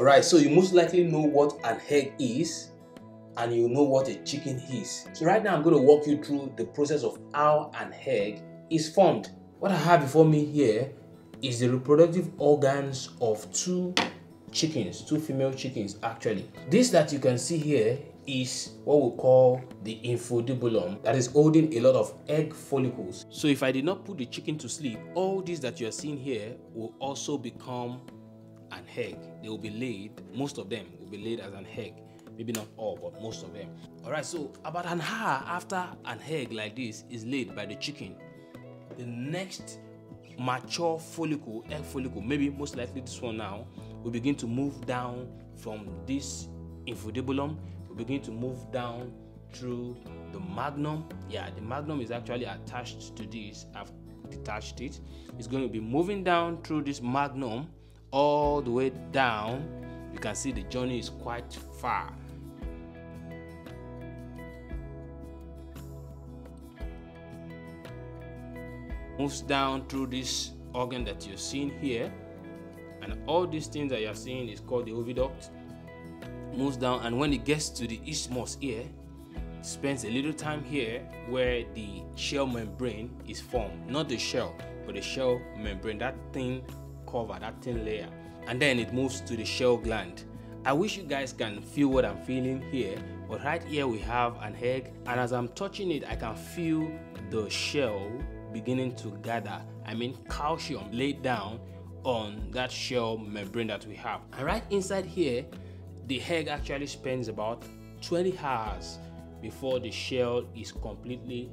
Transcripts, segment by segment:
Alright, so you most likely know what an egg is and you know what a chicken is. So right now I'm going to walk you through the process of how an egg is formed. What I have before me here is the reproductive organs of two chickens, two female chickens actually. This that you can see here is what we call the infundibulum that is holding a lot of egg follicles. So if I did not put the chicken to sleep, all these that you are seeing here will also become an egg. They will be laid, most of them will be laid as an egg. Maybe not all, but most of them. Alright, so about an hour after an egg like this is laid by the chicken, the next mature follicle, egg follicle, maybe most likely this one now, will begin to move down from this infundibulum we begin to move down through the magnum. Yeah, the magnum is actually attached to this. I've detached it. It's going to be moving down through this magnum all the way down. You can see the journey is quite far. Moves down through this organ that you're seeing here, and all these things that you're seeing is called the oviduct moves down and when it gets to the isthmus here spends a little time here where the shell membrane is formed not the shell but the shell membrane that thin cover that thin layer and then it moves to the shell gland. I wish you guys can feel what i'm feeling here but right here we have an egg and as i'm touching it i can feel the shell beginning to gather. I mean calcium laid down on that shell membrane that we have. And right inside here the egg actually spends about 20 hours before the shell is completely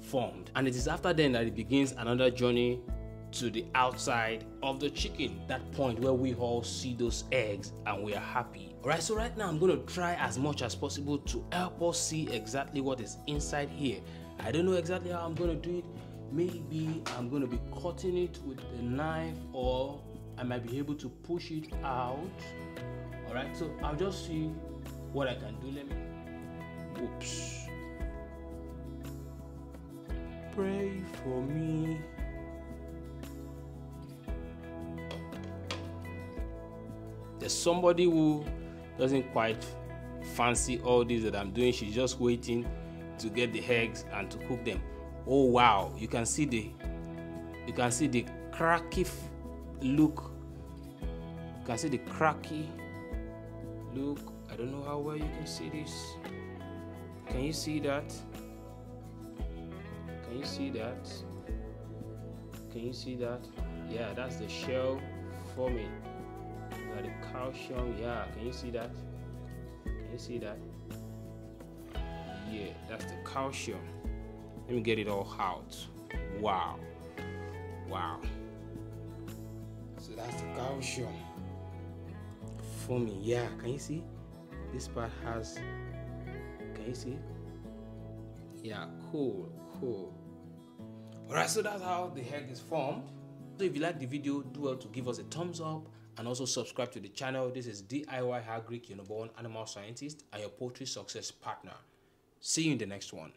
formed. And it is after then that it begins another journey to the outside of the chicken that point where we all see those eggs and we are happy. All right so right now i'm going to try as much as possible to help us see exactly what is inside here. I don't know exactly how i'm going to do it. Maybe i'm going to be cutting it with a knife or i might be able to push it out. All right so i'll just see what i can do. Let me oops pray for me there's somebody who doesn't quite fancy all this that i'm doing. She's just waiting to get the eggs and to cook them. Oh wow. You can see the you can see the cracky look. You can see the cracky look. I don't know how well you can see this. Can you see that? Can you see that? Can you see that? Yeah that's the shell forming got the calcium yeah can you see that? Can you see that? Yeah that's the calcium. Let me get it all out. Wow. Wow. So that's the calcium. For me yeah can you see? This part has can you see? Yeah cool cool. All right so that's how the egg is formed. So if you like the video do well to give us a thumbs up and also subscribe to the channel. This is DIY Agric your number one animal scientist and your poultry success partner. See you in the next one